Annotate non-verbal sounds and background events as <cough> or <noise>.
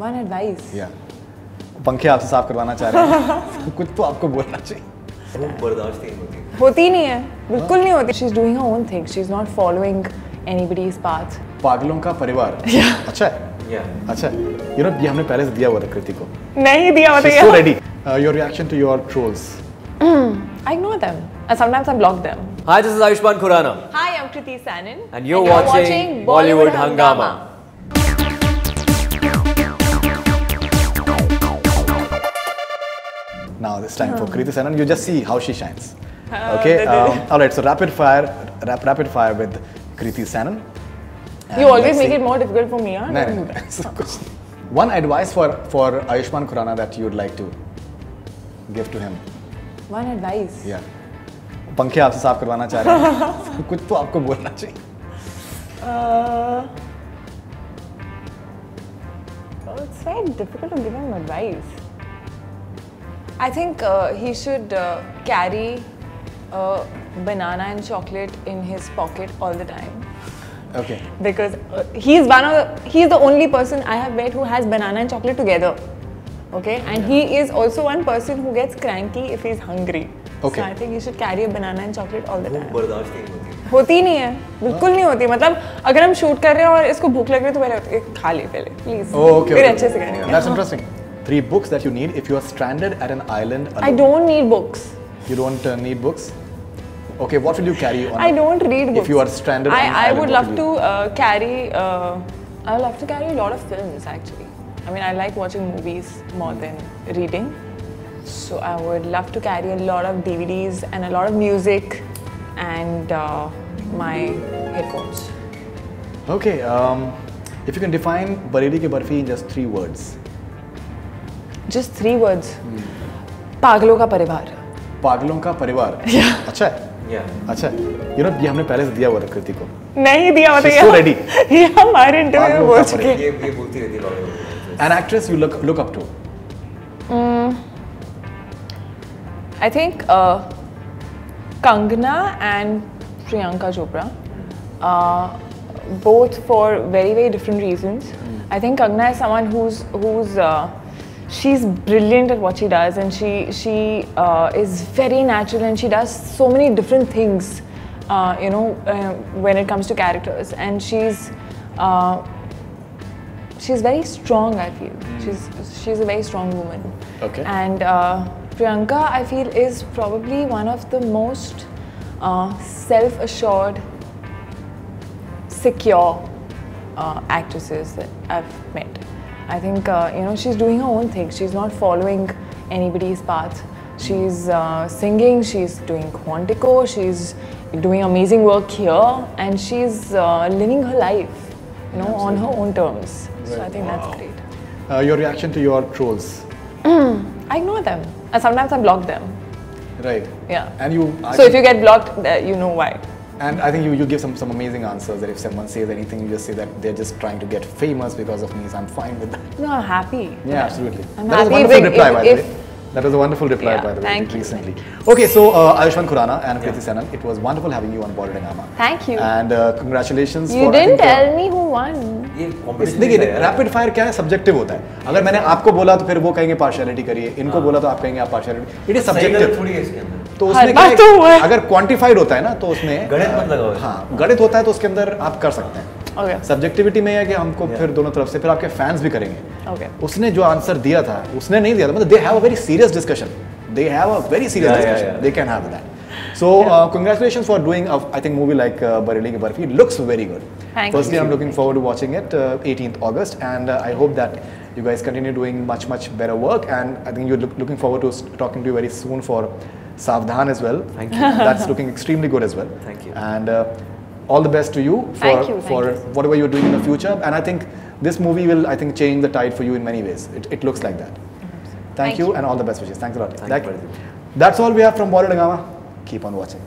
One advice. या पंखे आपसे साफ़ करवाना चाह रहे हैं कुछ तो आपको बोलना चाहिए वो बर्दाश्त नहीं होती होती नहीं है बिल्कुल नहीं होती she is doing her own thing she is not following anybody's path पागलों का परिवार अच्छा है या अच्छा यू नो ये हमने पहले से दिया हुआ था कृति को नहीं दिया so ready. Uh, your reaction to your trolls. I ignore them. And sometimes I block them. Hi, this is Ayushman Khurana. Hi, I'm Kriti Sanin. And you're watching Bollywood Hangama. Now it's time for Kriti Sanon. You just see how she shines. Okay. Um, all right. So rapid fire, rap, rapid fire with Kriti Sanon. You always make see. it more difficult for me, huh? No, no, no. <laughs> One advice for for Ayushmann Khurrana that you'd like to give to him. One advice. Yeah. पंखे आपसे साफ करवाना चाह रहे हैं <laughs> <laughs> कुछ तो आपको बोलना चाहिए uh, it's very difficult to give him advice I think uh, he should uh, carry a banana and chocolate in his pocket all the time. Okay. because uh, he's one of the, he's the only person I have met who has banana and chocolate together. Okay, and he is also one person who gets cranky if he's hungry. Okay. So I think you should carry a banana and chocolate all the वो time. बर्दाश्त नहीं होती होती ही नहीं है बिल्कुल नहीं होती मतलब अगर हम शूट कर रहे हैं और इसको भूख लग रही है तो पहले होती है, खा ले पहले प्लीज Oh, okay. फिर okay. अच्छे से करेंगे That's interesting. Three books that you need if you are stranded at an island alone. I don't need books. You don't uh, need books. Okay, what will you carry on? I don't read books. If you are stranded I, on an I island, would love to uh, carry. Uh, I would love to carry a lot of films actually. I mean, I like watching movies more than reading. So I would love to carry a lot of DVDs and a lot of music and uh, my headphones. Okay, um, if you can define Bareilly ki Barfi in just three words. Just three words पागलों का परिवार. पागलों का परिवार? Yeah. अच्छा. है yeah. अच्छा. You know ये हमने पहले से दिया हुआ था कृति को नहीं दिया हुआ था रेडी ये हमारे <laughs> इंटरव्यू में बोल चुके ये ये बोलती रहती है an actress you look look up to I think Kangana and Priyanka Chopra both for very very different reasons I think Kangana is someone whose whose she's brilliant at what she does, and she she uh, is very natural, and she does so many different things. Uh, you know, uh, when it comes to characters, and she's. Uh, she's very strong i feel she's she's a very strong woman Okay. and uh, priyanka i feel is probably one of the most uh, self-assured secure uh, actresses that i've met i think uh, you know she's doing her own thing she's not following anybody's path she's uh, singing she's doing quantico she's doing amazing work here and she's uh, living her life you know on her own terms so i think that's great Uh, your reaction to your trolls. <clears throat> I ignore them. And sometimes I block them. Right. Yeah. And you. I So if you get blocked, uh, you know why. And I think you, you give some, some amazing answers that if someone says anything, you just say that they're just trying to get famous because of me, so I'm fine with that. No, I'm happy. Yeah, absolutely. I'm that was a wonderful with- reply, if- by the if- way. That was a wonderful reply, Yeah, by the way, thank you, recently. thank Okay, so uh, Ayushman Khurana and Kriti Sanan, it was wonderful having you on Bollywood Hangama. Thank you. And uh, congratulations You for. Didn't think, uh, me who won. देखिए rapid fire क्या है subjective होता है अगर मैंने आपको बोला तो फिर वो कहेंगे पार्शियलिटी करिए इनको बोला तो आप कहेंगे आप पार्शियलिटी इट इज़ सब्जेक्टिव थोड़ी है इसके अंदर तो उसमें क्या तो है है। अगर क्वांटिफाइड होता है ना तो उसमें गणित मत लगाओ। हाँ गणित होता है तो उसके अंदर आप कर सकते हैं. सब्जेक्टिविटी में है कि हमको yeah. फिर दोनों तरफ़ से फिर आपके फैंस भी करेंगे। Okay. उसने जो आंसर दिया था उसने नहीं दिया था मतलब they have a very serious discussion they have a very serious discussion they can have that so congratulation for doing I think movie like Bareilly ki Barfi looks very good firstly I am looking forward to watching it eighteen August and I hope that you guys continue doing much much better work and I think you looking forward to talking to very soon for Saavdhan as well thank you that's looking extremely good as well thank you and all the best to you for, you. for you. whatever you're doing in the future. And I think this movie will, I think, change the tide for you in many ways. It, it looks like that. Thank, Thank you, you, and all the best wishes. Thanks a lot. Thank you. that's all we have from Bollywood Hungama. Keep on watching.